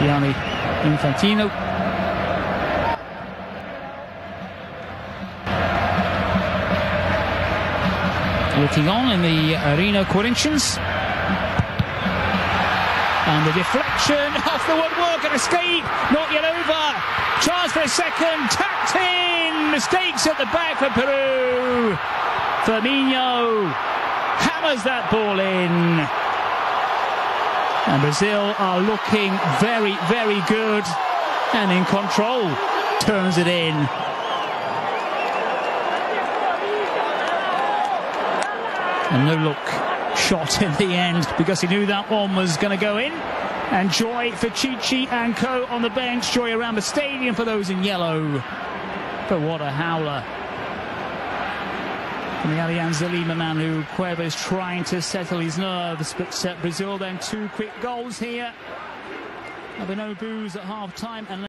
Gianni Infantino. Looking on in the Arena Corinthians. And the deflection off the woodwork and escape, not yet over. Chance for a second, tapped in. Mistakes at the back for Peru. Firmino hammers that ball in. And Brazil are looking very, very good and in control. Turns it in. And no look shot in the end because he knew that one was going to go in. And joy for Tite and co on the bench. Joy around the stadium for those in yellow. But what a howler. The Alianza Lima man who Cueva is trying to settle his nerves, but set Brazil then two quick goals here. There'll be no boos at half time. And